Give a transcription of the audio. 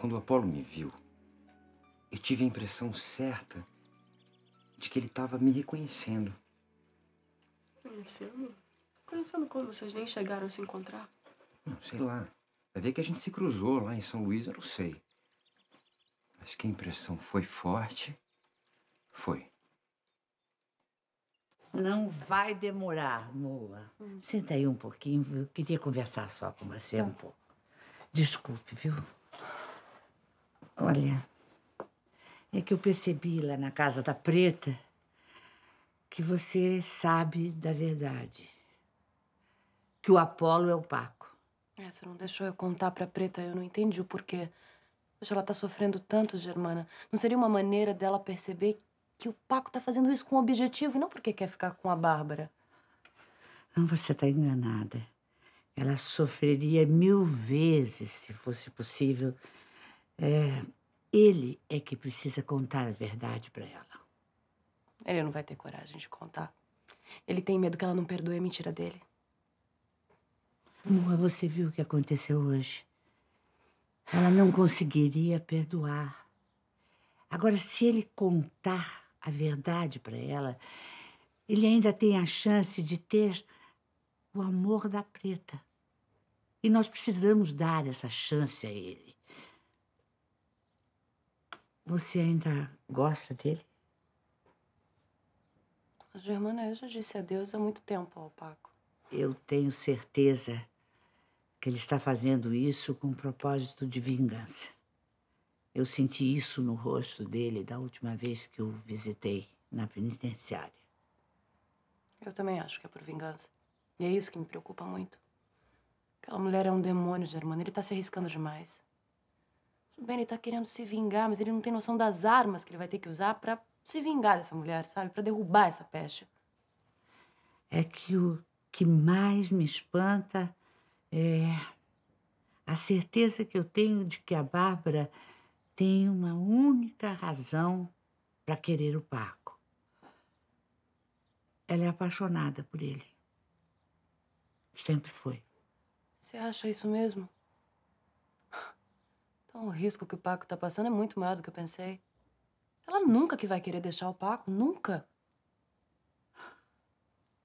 Quando o Apolo me viu, eu tive a impressão certa de que ele estava me reconhecendo. Conhecendo? Conhecendo como? Vocês nem chegaram a se encontrar? Não, sei lá. Vai ver que a gente se cruzou lá em São Luís, eu não sei. Mas que a impressão foi forte, foi. Não vai demorar, Moa. Hum. Senta aí um pouquinho, eu queria conversar só com você um pouco. Desculpe, viu? Olha, é que eu percebi lá na casa da Preta que você sabe da verdade. Que o Apolo é o Paco. É, você não deixou eu contar pra Preta, eu não entendi o porquê. Poxa, ela tá sofrendo tanto, Germana. Não seria uma maneira dela perceber que o Paco tá fazendo isso com objetivo e não porque quer ficar com a Bárbara? Não, você tá enganada. Ela sofreria mil vezes se fosse possível. É, ele é que precisa contar a verdade para ela. Ele não vai ter coragem de contar. Ele tem medo que ela não perdoe a mentira dele. Moa, você viu o que aconteceu hoje? Ela não conseguiria perdoar. Agora, se ele contar a verdade para ela, ele ainda tem a chance de ter o amor da preta. E nós precisamos dar essa chance a ele. Você ainda gosta dele? Germana, eu já disse adeus há muito tempo ao Paco. Eu tenho certeza que ele está fazendo isso com propósito de vingança. Eu senti isso no rosto dele da última vez que o visitei na penitenciária. Eu também acho que é por vingança. E é isso que me preocupa muito. Aquela mulher é um demônio, Germano. Ele tá se arriscando demais. Tudo bem, ele tá querendo se vingar, mas ele não tem noção das armas que ele vai ter que usar para se vingar dessa mulher, sabe? Para derrubar essa peste. É que o que mais me espanta é a certeza que eu tenho de que a Bárbara tem uma única razão para querer o Paco. Ela é apaixonada por ele. Sempre foi. Você acha isso mesmo? Então o risco que o Paco tá passando é muito maior do que eu pensei. Ela nunca que vai querer deixar o Paco, nunca.